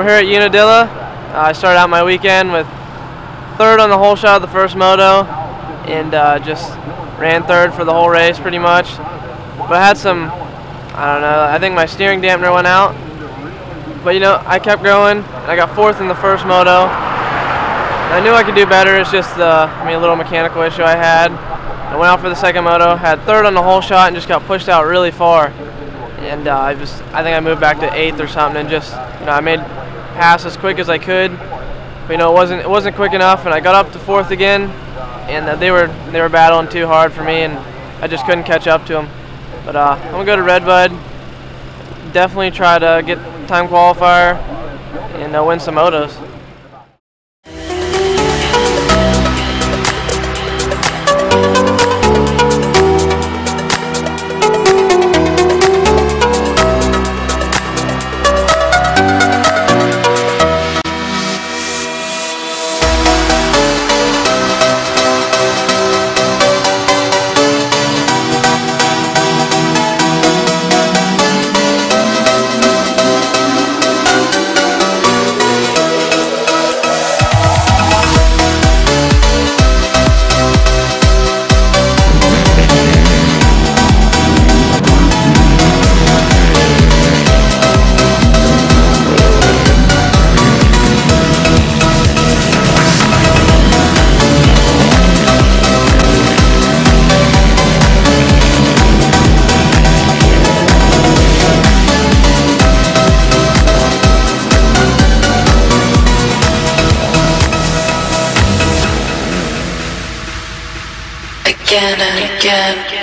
We're here at Unadilla. Uh, I started out my weekend with third on the whole shot of the first moto and uh, just ran third for the whole race pretty much. But I had some, I don't know, I think my steering dampener went out. But you know, I kept going and I got fourth in the first moto. I knew I could do better, it's just the, I mean, a little mechanical issue I had. I went out for the second moto, had third on the whole shot and just got pushed out really far. And uh, I just, I think I moved back to eighth or something and just, you know, I made pass as quick as I could. But, you know, it wasn't, it wasn't quick enough and I got up to fourth again and uh, they were they were battling too hard for me, and I just couldn't catch up to them. But uh, I'm gonna go to Redbud. Definitely try to get time qualifier and uh, win some motos. Again and again.